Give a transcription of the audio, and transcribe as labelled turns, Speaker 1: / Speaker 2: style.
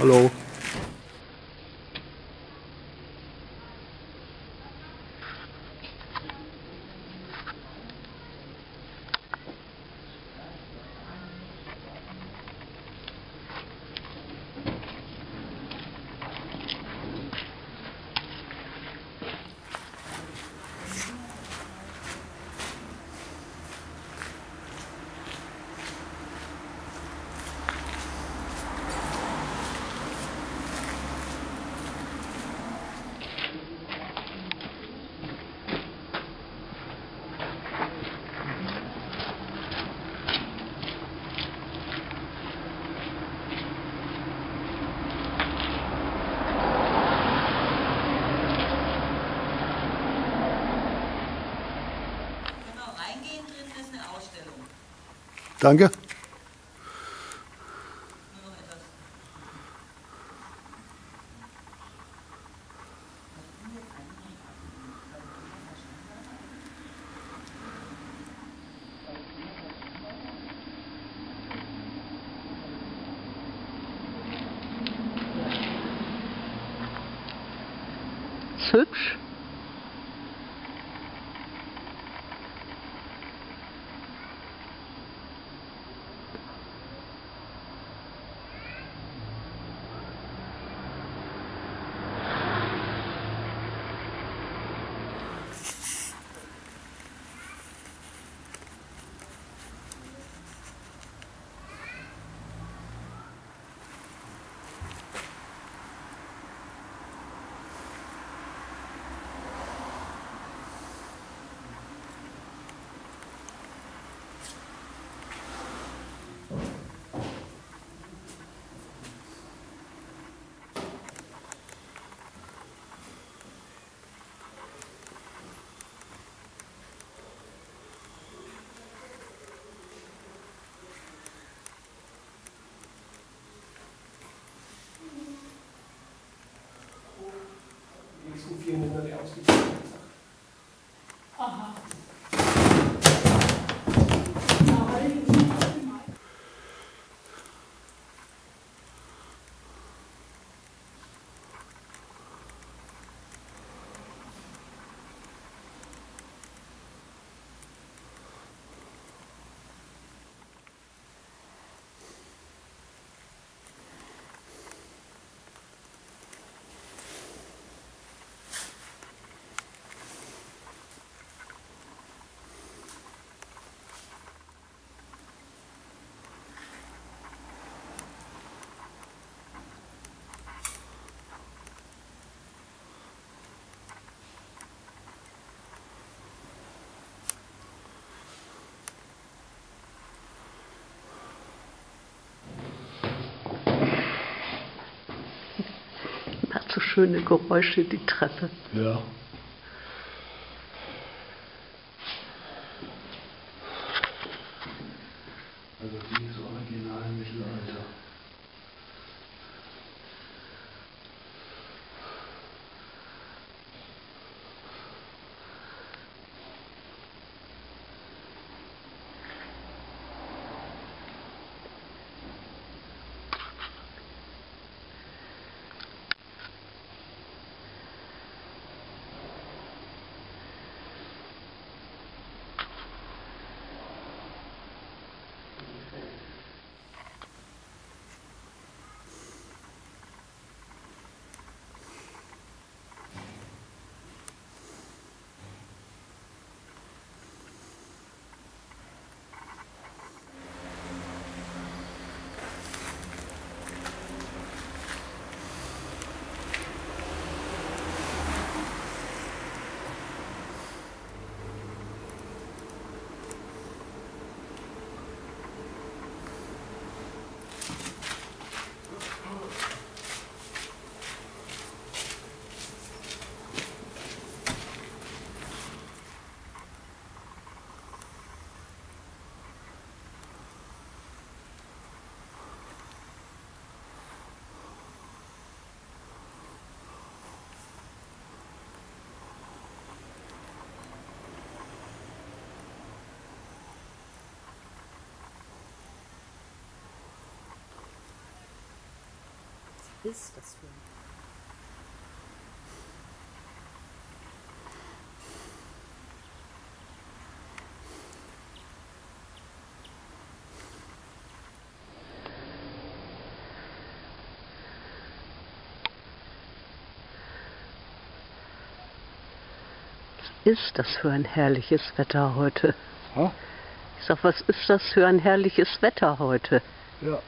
Speaker 1: Hello.
Speaker 2: Danke.
Speaker 3: Hübsch.
Speaker 4: Die nächsten vier Monate
Speaker 3: Schöne Geräusche, die Treppe.
Speaker 2: Ja.
Speaker 5: Ist das für ein
Speaker 3: Was ist das für ein herrliches Wetter heute?
Speaker 2: Ha?
Speaker 3: Ich sag, was ist das für ein herrliches Wetter heute?
Speaker 2: Ja.